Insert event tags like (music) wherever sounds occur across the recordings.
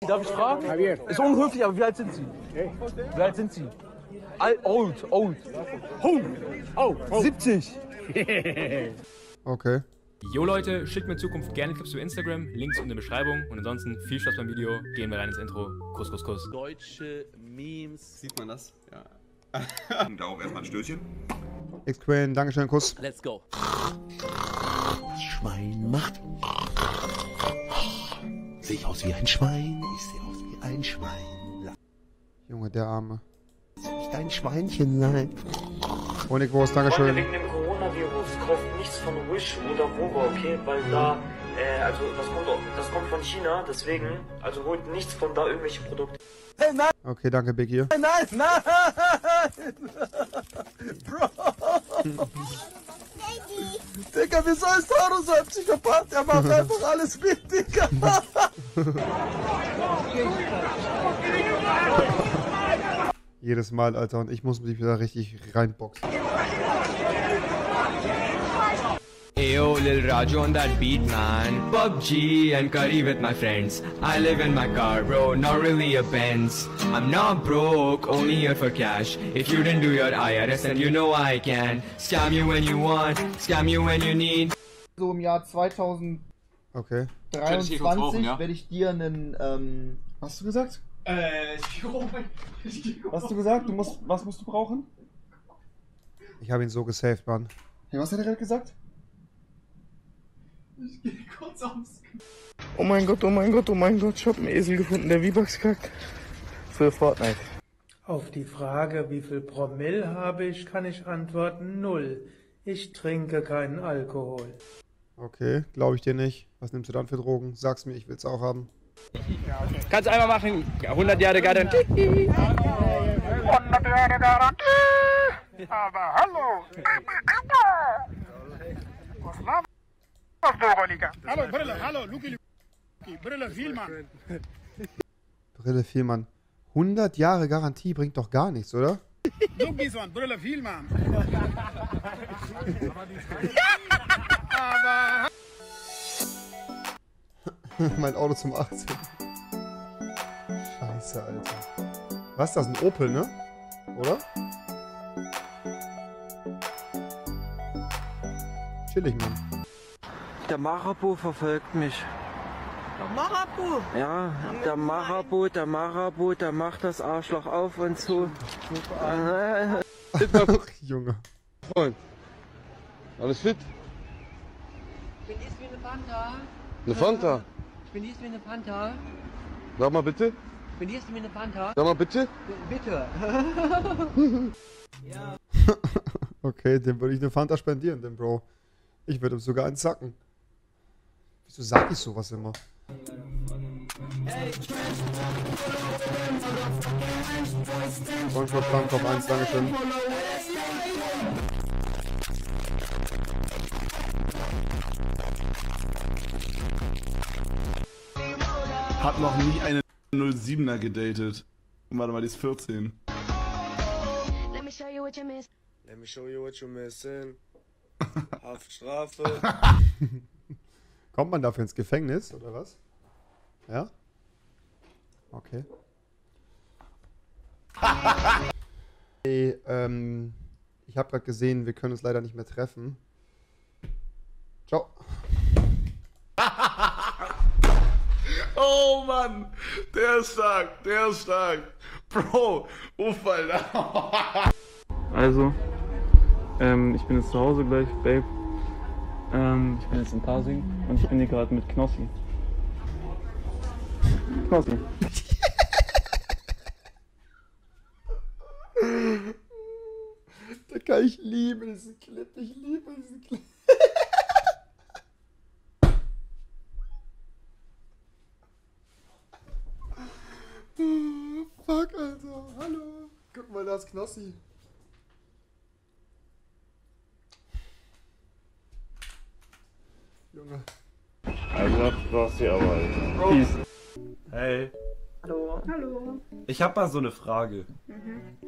Darf ich fragen? Ist unhöflich, aber wie alt sind Sie? Wie alt sind Sie? Al old, old. Oh, oh, 70. Okay. Jo Leute, schickt mir in Zukunft gerne Clips für Instagram, Links in der Beschreibung und ansonsten viel Spaß beim Video. Gehen wir rein ins Intro. Kuss, Kuss, Kuss. Deutsche Memes. Sieht man das? Ja. (laughs) Da auch erstmal ein Stößchen. X-Queen, Dankeschön, Kuss. Let's go. Schwein macht. Sehe ich aus wie ein Schwein? Ich sehe aus wie ein Schwein. Junge, der Arme. Lass mich dein Schweinchen sein. Honigwurst, Freunde, Dankeschön. wegen dem Coronavirus kauft nichts von Wish oder Wova, okay? Weil da, äh, also das kommt, auch- das kommt von China, deswegen, also holt nichts von da irgendwelche Produkte. Hey, nein, Okay, danke, Biggie. nein, nein. (laughs) Bro. Digga, wieso ist Taro so ein Psychopath? Der macht einfach alles mit, Digga. Jedes Mal, Alter. Und ich muss mich wieder richtig reinboxen. Ayo, Lil Raju on that beat, man. PUBG and curry with my friends. I live in my car, bro, not really a Benz. I'm not broke, only here for cash. If you didn't do your IRS, then you know I can. Scam you when you want, scam you when you need. so im Jahr 2023 Okay. werde ich dir einen, ähm, was hast du gesagt? Äh, Was (laughs) hast du gesagt? Du musst, was musst du brauchen? Ich habe ihn so gesaved, Mann. Hey, was hat er gerade gesagt? Ich geh kurz aufs Oh mein Gott, oh mein Gott, oh mein Gott, ich hab einen Esel gefunden, der V-Bucks kackt. Für Fortnite. Auf die Frage, wie viel Promille habe ich, kann ich antworten null. Ich trinke keinen Alkohol. Okay, glaube ich dir nicht. Was nimmst du dann für Drogen? Sag's mir, ich will's auch haben. Kannst einmal machen. 100 Jahre Garantie. 100 Jahre Garantie! Aber hallo! Hallo, Brille, hallo, Luki, Luki, Brille, Vielmann. Brille Vielmann. 100 Jahre Garantie bringt doch gar nichts, oder? Luki, Mann, Brille, Vielmann. Aber (laughs) mein Auto zum 18. Scheiße, Alter. Was ist das? Ein Opel, ne? Oder? Chillig, Mann. Der Marabu verfolgt mich. Der Marabu. Ja, der Marabu, der Marabu, der macht das Arschloch auf und zu. (laughs) Ach, Junge. Freund. Alles fit? Ich bin jetzt wie eine Panther. Eine Fanta? Ich bin jetzt wie eine Panther. Sag mal bitte. Ich bin jetzt wie eine Panther. Sag mal bitte. Bitte. (laughs) (laughs) Okay, dem würde ich eine Fanta spendieren, dem Bro. Ich würde ihm sogar einen sacken. Wieso sag ich sowas immer? Spongebob Stammkopf 1, Dankeschön. Hat noch nie eine 07er gedatet. Warte mal, die ist 14. Let me show you what you miss. Let me show you what you're missing. (laughs) Haftstrafe. (laughs) Kommt man dafür ins Gefängnis, oder was? Ja? Okay. (laughs) hey, ähm, ich habe gerade gesehen, wir können uns leider nicht mehr treffen. Ciao. (laughs) Oh Mann, der ist stark, der ist stark. Bro, uff, Alter. (laughs) Also, ähm, ich bin jetzt zu Hause gleich, Babe. Ähm, ich bin jetzt in Pasing und ich bin hier gerade mit Knossi. Knossi. (laughs) Digga, ich liebe diesen Clip, ich liebe diesen Clip. (laughs) Fuck, Alter. Hallo. Guck mal, da ist Knossi. Junge. Also, was hier aber. Peace. Hey, Hallo. Hallo. ich hab mal so eine Frage.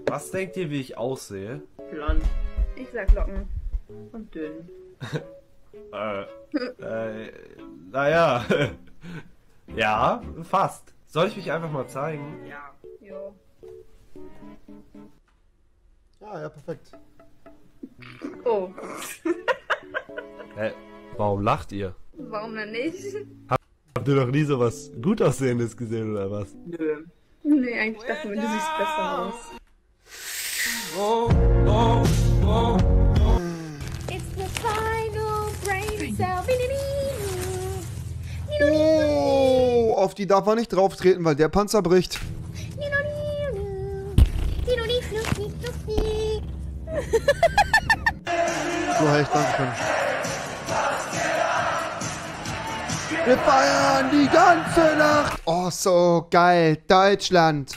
Was denkt ihr, wie ich aussehe? Blond. Ich sag Locken. Und dünn. (laughs) Äh, äh, naja. (laughs) ja, fast. Soll ich mich einfach mal zeigen? Ja. Jo. Ja, ja, perfekt. Warum lacht ihr? Warum denn nicht? Habt ihr noch nie so was gut aussehendes gesehen oder was? Nö. Nee, eigentlich dachten wir, du siehst besser aus. It's the final brain cell. Oh, auf die darf man nicht drauf treten, weil der Panzer bricht. So, Hecht, danke schön. Wir feiern die ganze Nacht. Oh, so geil. Deutschland.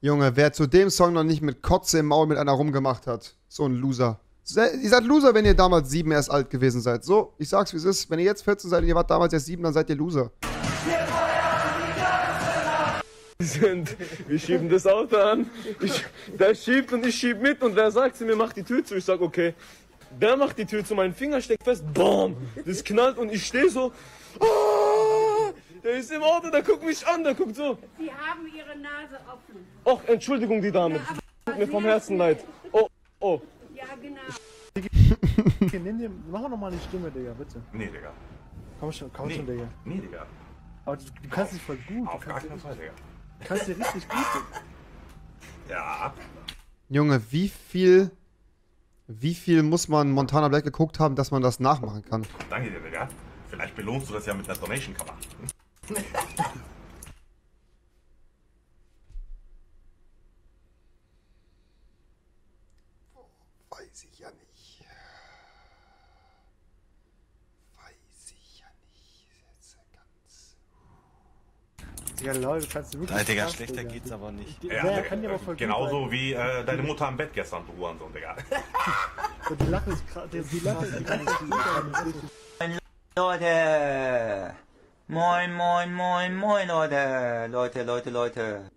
Junge, wer zu dem Song noch nicht mit Kotze im Maul mit einer rumgemacht hat, so ein Loser. Se- Ihr seid Loser, wenn ihr damals sieben erst alt gewesen seid. So, ich sag's wie es ist. Wenn ihr jetzt 14 seid und ihr wart damals erst sieben, dann seid ihr Loser. sind. Wir schieben das Auto an. Ich, der schiebt und ich schieb mit und der sagt zu mir, mach die Tür zu. Ich sag, okay. Der macht die Tür zu, mein Finger steckt fest. Boom! Das knallt und ich stehe so. Ah, der ist im Auto, der guckt mich an, der guckt so. Sie haben ihre Nase offen. Och, Entschuldigung, die Dame. Tut mir vom Herzen leid. Oh, oh. Ja, genau. Okay, nimm dir, mach doch mal die Stimme, Digga, bitte. Nee, Digga. Komm schon, komm Nee. schon, Digga. Nee, Digga. Aber du, du kannst dich voll gut. Auf du gar kannst keinen Fall, Digga. Du kannst dir richtig gut. Ja. Junge, wie viel, wie viel muss man Montana Black geguckt haben, dass man das nachmachen kann? Danke dir, Digga. Vielleicht belohnst du das ja mit einer Donation-Cover. (laughs) Weiß ich ja nicht. Weiß ich ja nicht. Jetzt Digga, Leute, du kannst wirklich. Nein, Digga, schlechter Digga. geht's aber nicht. Ja, ja, kann dir aber voll gut Genauso wie äh, deine Mutter am Bett gestern, du Hurensohn, Digga. (laughs) Und die Lache ist krass. Die, Lache ist Zeit. Leute! Moin, moin, moin, moin, Leute! Leute, Leute, Leute!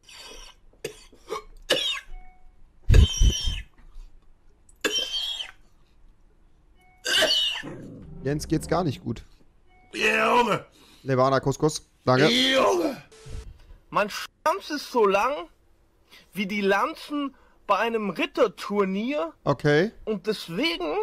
Jens geht's gar nicht gut. Junge! Levana Couscous. Danke. Mein Schwanz ist so lang wie die Lanzen bei einem Ritterturnier Okay. und deswegen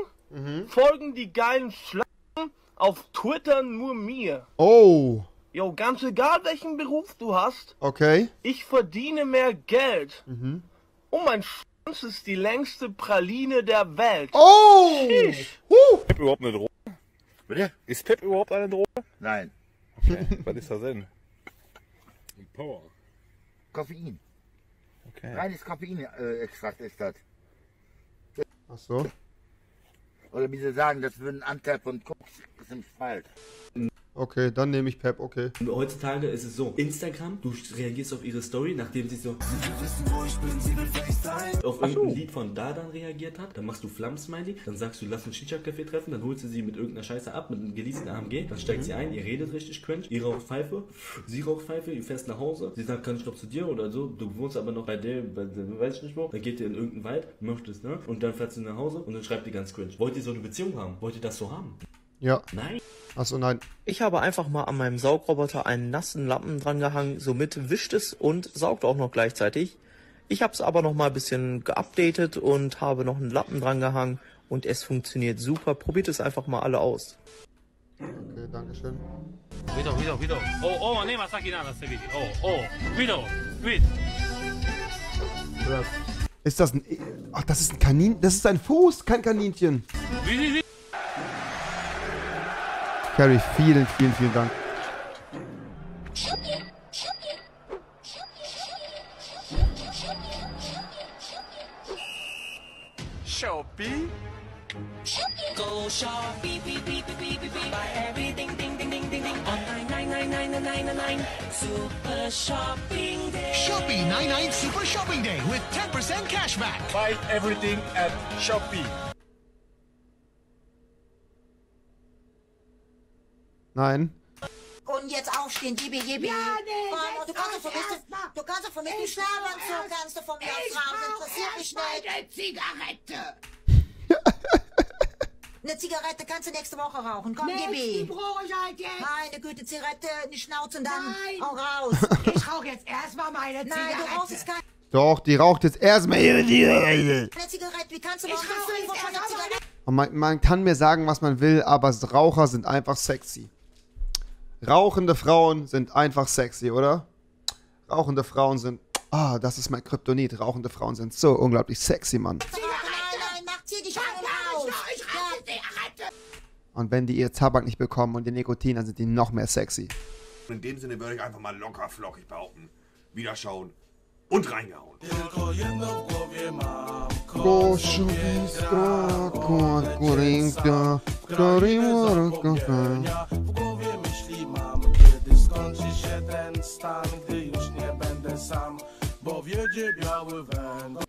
folgen die geilen Schlangen auf Twitter nur mir. Oh. Jo, ganz egal welchen Beruf du hast, Okay. ich verdiene mehr Geld. Mhm. Und mein Schwanz ist die längste Praline der Welt. Oh! Sheesh. Pep überhaupt eine Droge? Bitte? Ist Pep überhaupt eine Droge? Nein. Okay. (laughs) Was ist das denn? Power. Koffein. Okay. Reines Koffeinextrakt ist das. Ach so. Oder wie sie sagen, das würden Antep und Koks ist im Spalt. Okay, dann nehme ich Pep, okay. Heutzutage ist es so, Instagram, du reagierst auf ihre Story, nachdem sie so auf irgendein Lied von Dadan reagiert hat, dann machst du Flammsmiley, dann sagst du, lass ein Shisha-Café treffen, dann holst du sie mit irgendeiner Scheiße ab, mit einem geleasten AMG, dann steigt sie ein, ihr redet richtig cringe, ihr raucht Pfeife, sie raucht Pfeife, ihr fährst nach Hause, sie sagt, kann ich doch zu dir oder so, du wohnst aber noch bei der, bei der weiß ich nicht wo, dann geht ihr in irgendeinen Wald, möchtest, ne, und dann fährst du nach Hause und dann schreibt die ganz cringe. Wollt ihr so eine Beziehung haben? Wollt ihr das so haben? Ja. Nein. Achso, nein. Ich habe einfach mal an meinem Saugroboter einen nassen Lappen drangehangen, somit wischt es und saugt auch noch gleichzeitig. Ich habe es aber noch mal ein bisschen geupdatet und habe noch einen Lappen drangehangen und es funktioniert super. Probiert es einfach mal alle aus. Okay, danke schön. Wieder, wieder, wieder. Oh, oh, ne, was sagt das Oh, oh, Guido, Guido. Ist das ein... Ach, das ist ein Kanin... Das ist ein Fuß, kein Kaninchen. Wie, wie, wie? Carrie, vielen, vielen, vielen Dank. Shopee. Go Shopee, beep, beep, beep, beep, beep. Buy everything, ding, ding, ding, ding, ding. On nine, nine, nine, nine, nine, nine, nine, nine. Super Shopping Day. Shopee 99 Super Shopping Day with 10% cashback. Buy everything at Shopee. Nein. Und jetzt aufstehen, Jibi, Jibi. Ja, nee, oh, du, kannst doch von mir, du kannst doch von mir nicht schlafen, so kannst du von mir aus raus. Interessiert mich nicht. Eine Zigarette. (laughs) Eine Zigarette kannst du nächste Woche rauchen. Komm, Nächste gib ihn. brauche ich halt jetzt. Meine Güte, Zigarette in die Schnauze und dann Nein. auch raus. (laughs) Ich rauche jetzt erstmal meine Nein, Zigarette. du rauchst jetzt keine Doch, die raucht jetzt erstmal ihre Zigarette. Zigarette. Wie kannst du Ich noch rauche jetzt eine Zigarette? Man kann mir sagen, was man will, aber Raucher sind einfach sexy. Rauchende Frauen sind einfach sexy, oder? Rauchende Frauen sind. Ah, das ist mein Kryptonit. Rauchende Frauen sind so unglaublich sexy, Mann. Und wenn die ihr Tabak nicht bekommen und ihr Nikotin, dann sind die noch mehr sexy. In dem Sinne würde ich einfach mal locker flockig behaupten. Wieder schauen und reingehauen. Ten stan, gdy już nie będę sam Bo wiedzie biały węgiel